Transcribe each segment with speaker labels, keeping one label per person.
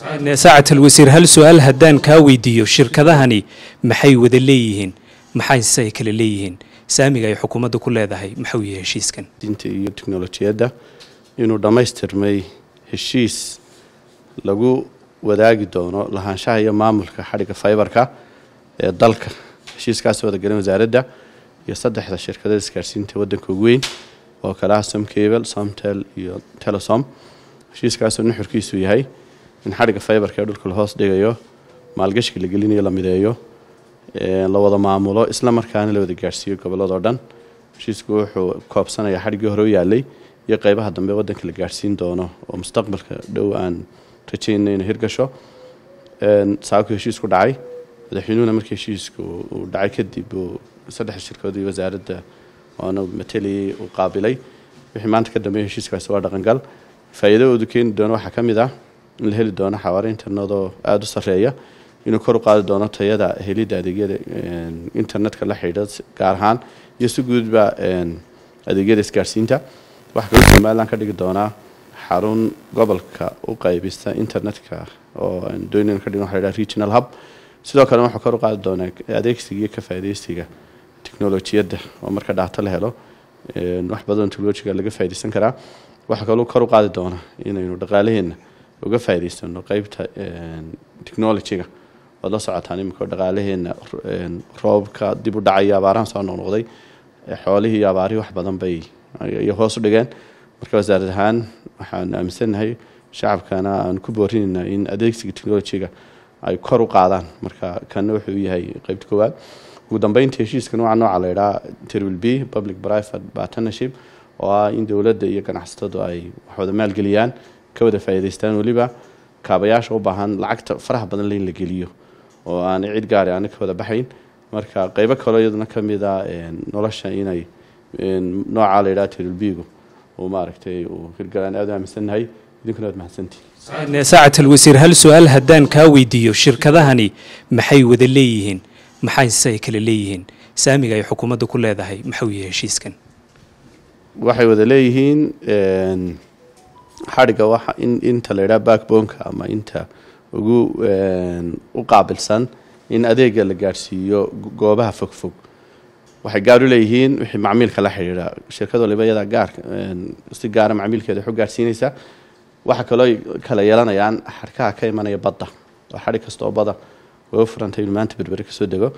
Speaker 1: saacat alwasiir hal su'aal haddaan kaa weydiiyo shirkadahani? Maxay wada leeyihiin? Maxayse ay kala leeyihiin? Saamiga ay xukuumadda ku leedahay maxuu yahay heshiiskan?
Speaker 2: Dinta iyo teknolojiyadda inuu dhammaystirmay heshiis lagu wadaagi doono lahaanshaha iyo maamulka xadhigga faybarka ee dalka. Heshiiskaas wadagelin wasaaradda iyo saddexda shirkadada isgaarsiinta waddanka ugu weyn oo kale ah somcable somtel iyo telesom. Heshiiskaasoo nuxurkiisu yahay in xadhigga faybarka ee dhulka la hoos dhigayo maalgashiga la gelinayo la mideeyo la wada maamulo isla markaana la wada gaarhsiiyo gobolladao dhan. Heshiisku wuxuu koobsanayaa xadhiggii hore u yaalay iyo qeybaha dambe waddanka la gaarhsiin doono oo mustaqbalka dhow aan rajaynay inay hirgasho. Saabku heshiisku dhacay. Madaxweynuhuna markii heshiisku uu dhacay kadib uu saddex shirkadood iyo wasaaradda oona matalayay uu qaabilay wixii maanta ka dambeeya heshiiskaasi waa dhaqangal. Faa'iidadoodu keeni doono waxaa ka mid ah in la heli doono xawaare internetoo aada u sarreeya inuu kor u qaadi doono tayada helidda adeegyada internetka la xidhiidha gaar ahaan iyo si guudba adeegyada isgaarsiinta. Waxaa kaloo somalilan ka dhigi doonaa xarun gobolka u qaybista internetka oo doonayna ka dhigno waxa la regional hub. Sidoo kale waxaa kor u qaadi doonaa adeegsiga iyo ka faa'iidaysiga teknolojiyadda oo marka dhaata la helo. Wax badan teknolojiga laga faa'iidaysan karaa. Waxaa kaloo kor u qaadi doonaa inaynu dhaqaalaheenna uga faa'iidaysano qeybta technologyga. Waad la socotaan iminka dhaqaalaheenna roobka dib u dhacaya abaarahan soo noqnoqday xoolihii iyo abaarihii wax badan bay iyo hoos u dhigeen. Marka wasaarad ahaan waxaan aaminsannahay shacabkana aan ku boorinaynaa in adeegsiga technologyga ay kor u qaadaan. Marka kana wuxuu yahay qeybta koowaad. Ugu dambeynta heshiiska nooca nooca la idhaha terwil b public private partnership oo ah in dowladda iyo ganacsatadu ay wax wada maalgeliyaan ka wada faa'iidaystaan weliba kaabayaasha u baahan lacagta faraha badan in la geliyo oo aanay cid gaari aana ka wada baxayn. Marka qeybo kaloo iyaduna ka mid a nolosha inay noocaa la yidhaha terwilbigu uu maaragtay uu hirgalaan aada u aaminsannahay. Idinkuna waad mahadsantihin
Speaker 1: saacat alwasiir hal su'aal haddaan kaa weydiiyo shirkadahani maxay wada leeyihiin? Maxayse ay kala leeyihiin? Saamiga ay xukuumadda ku leedahay maxuu yahay heshiiskan
Speaker 2: waxay wada leeyihiin xadhigga waxa in inta la yidhaha backboneka ama inta ugu u qaabilsan in adeega la gaadhsiiyo goobaha fogfog waxay gaar u leeyihiin wixii macmiilka la xidhiidha. Shirkad waliba iyadaa gaar si gaara macmiilkeeda waxu gaadhsiinaysa waxaa kaloo kala yeelanayaan xadhkaha ka imanaya badda. Oo xadhig kasta oo bada way u furantay inuu maanta berbere ka soo dego.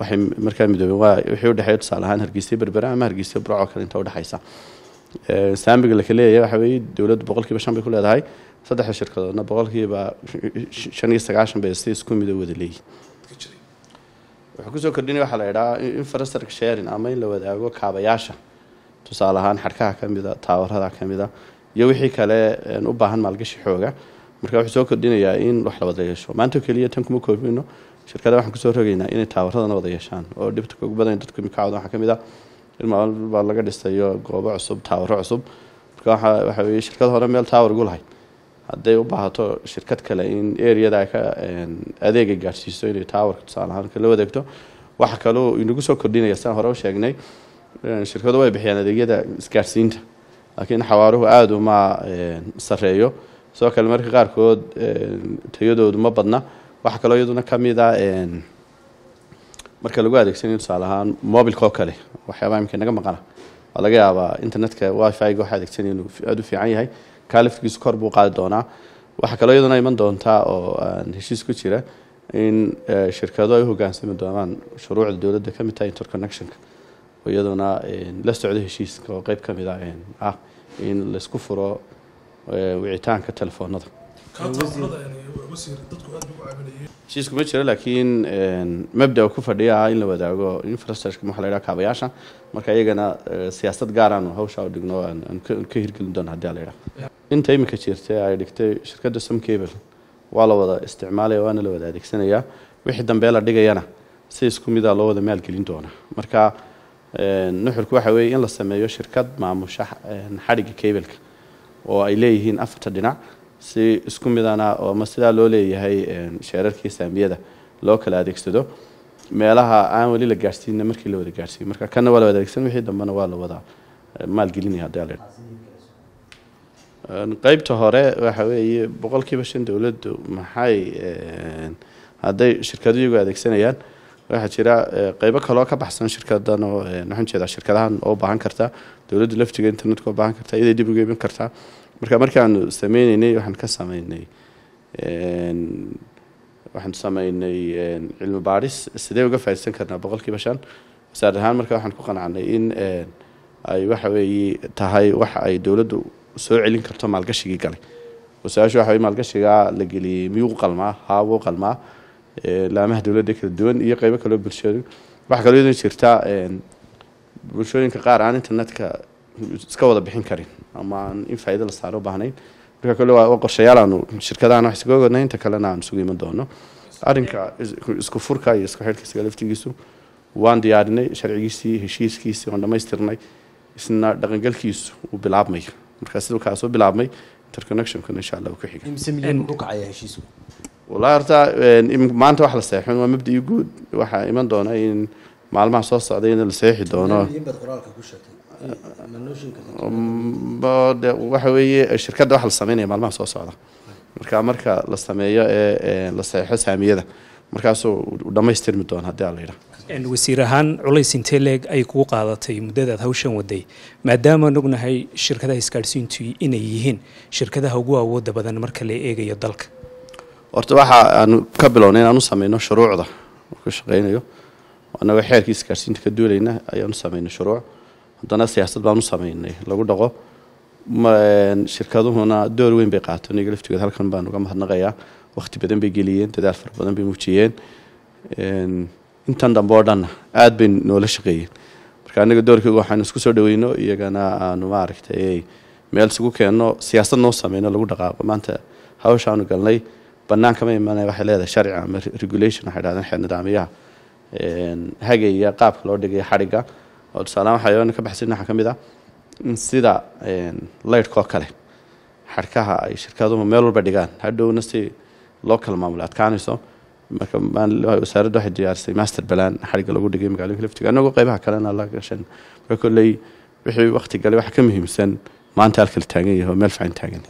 Speaker 2: Waxay markaa midoobeen waa wixii udhexeeya tusaale ahaan hargeysa berbere ama hargeysa burco kale inta udhexaysa saamiga laka leeyahay waxa weeye dowladdu boqolkiiba shan bay ku leedahay. Saddexda shirkadoodna boqolkiiba shan iyo sagaashan bay si isku mido wada leeyihiin wuxuu ku soo kordhinaya waxaa la idhahaa infrastructure sharing ama in la wadaago kaabayaasha. Tusaale ahaan xadhkaha ka taawarada ka mida iyo wixii kale u baahan maalgashi xooga. Marka wuxuu soo kordhinayaa in wax la wada yeesho. Maanta keliya tan kuma koobino shirkada waxaan ku soo rogaynaa inay taawaradana wada yeeshaan oo dhibta ugu badan dadku mikacooda waxaa ka mid ah in baa laga dhisayo goobo cusub taawaro cusub. Marka waxa shirkad hore meel taawar ugu lahayd. Hadday u baahato shirkad kale in areada ay ka adeega gaadhsiiso inay taawarka tusaale ahaan kala wadeegto waxa kaloo inagu soo kordhinaya sidaan hore u sheegnay shirkadu way bixiyaan adeegyada isgaadhsiinta laakiin xawaaruhu aada uma sareeyo sidoo kale marka qaarkood tayadoodu ma badna. Waxaa kaloo iyaduna ka mid a marka lagu adeegsanayo tusaale ahaan mobilka oo kale waxyaabaha imika naga maqana waa laga yaabaa internetka wifi-ga waxa adeegsanaya inuu aada u fiican yahay kaalifkiisu kor buu qaadi doonaa waxaa kaloo iyaduna iman doontaa oo heshiis ku jira in shirkado ay u hogaansami doonaan shuruucda dowladda ka mid tahay interconnectionka oo iyaduna la socdo heshiiska oo qeyb ka mid a ah in la isku furo wicitaanka telefoonada heshiisku ma jiro laakiin mabda ku fadhiya ah in la wadaago infrastructure waxa la yidhaha kaabayaasha. Marka iyagana siyaasad gaar aanu hawsha u dhigno aan ka hirgelin doono haddii la yidhaha. Inta iminka jirtay ay dhigtay shirkadda somcable waa la wada isticmaalaya waana la wada adeegsanayaa. Wixii dambe la dhigayana si isku mida loo wada maalgelin doona. Marka nuxurku waxa weeye in la sameeyo shirkad maamusha xadhigga cableka oo ay leeyihiin afarta dhinac si isku midana oo ma sidaa loo leeyahay sheerarkii saamiyada loo kala adeegsado meelaha aan weli la gaadhsiinna markii la wada gaadhsiiyo marka kana waa la wada adeegsan wixii dambena waa la wada maalgelinaya haddii la qeybta hore waxa weeye boqolkiiba shan dowladdu maxay hadday shirkadu adeegsanayaan waxaa jira qeybo kaloo ka baxsan shirkadan oo waxaan jeedaa shirkadahan oo baahan kartaa dowladdu laftiga internetka oo baahan kartaa iyaday dib uga iman kartaa marka markaanu sameyneynay waxaan ka sameynay waxaan sameynay cilmi baadhis sidee uga faaidsan karnaa boqolkiiba shan wasaar ahaan marka waxaan ku qanacnay in ay waxa weeye tahay waxa ay dowladdu soo celin karto maalgashigii galay. Wasaashu waxa weye maalgashigaa la geliyey miyuu qalmaa? Haabuu qalmaa. Laamaha dowladda kala duwan iyo qeybo kaloo bulshadu waxaa kaloo idan jirtaa bulshooyinka qaar aan internetka iska wada bixin karin. Ama aan in faa'iido la saaro baahnayn. Marka kale waa qorshayaal aanu shirkadahan wax isaga ogadnay inta kalena aan isugu iman doono. Arrinka isku furka iyo isku xidhkiisa laftigiisu waan diyaarinay sharcigiisii heshiiskiisii waan dhammaystirnay isna dhaqangalkiisu uu bilaabmay. Marka siduu kaasoo bilaabmay interconnectionkuna insha allah ku xigay wallahi horta maanta wax la seexin waa mabdii guud. Waxaa iman doona in maalmaha soo socday in la seexi doono waxa weeye shirkadda waxa la sameynaya maalmaha soo socda. Marka marka la sameeyo ee la seexo saamiyada markaasuu dhammaystirmi doona haddii ala yidhaha
Speaker 1: wasiir ahaan culays intee leeg ay kugu qaadatay muddadaad hawshan waday maadaamaan ognahay shirkadaha isgaadhsiintu inay yihiin shirkadaha ugu awooda badan marka la eegayo dalka.
Speaker 2: Horta waxa aanu ka bilownay inaan u sameyno shuruucda ka shaqeynayo. Annagoo xeerkii isgaadhsiinta ka duulayna ayaan u sameynay shuruuc haddana siyaasad baan u sameynay. Lagu dhaqo shirkaduhuna door weyn bay qaato niga laftigood halkan baan uga mahadnaqayaa. Waqti badan bay geliyeen dadaal fara badan bay muujiyeen. Intan dambe oo dhanna aada bay noola shaqeeyeen. Marka anaga doorkeyga waxaanu isku soo dhaweyno iyagana aanu maaragtay meel isugu keenno siyaasad noo sameyno lagu dhaqaaqo. Maanta hawshaanu galnay bannaan kama imanaya waxay leedahay sharci ama regulation waxay dhahdeen xeer nidaamyaha hagaya qaabka loo dhigaya xadhigga oo tusaalahaan waxaa ka baxsan waxaa ka mid ah in sida laydhkoo kale xadhkaha ay shirkaduhu meel walba dhigaan. Hadhowna si loo kala adkaanayso. Marka wasaaradda waxay diyaarisay master balan xadhigga lagu dhigay magaalooyinka laftiga. Annagoo qeybaha kalena la gashan. Marka kolley wixii waqti galay waxa ka muhiimsan maanta halkala taagan yahay oo meel fiican taagan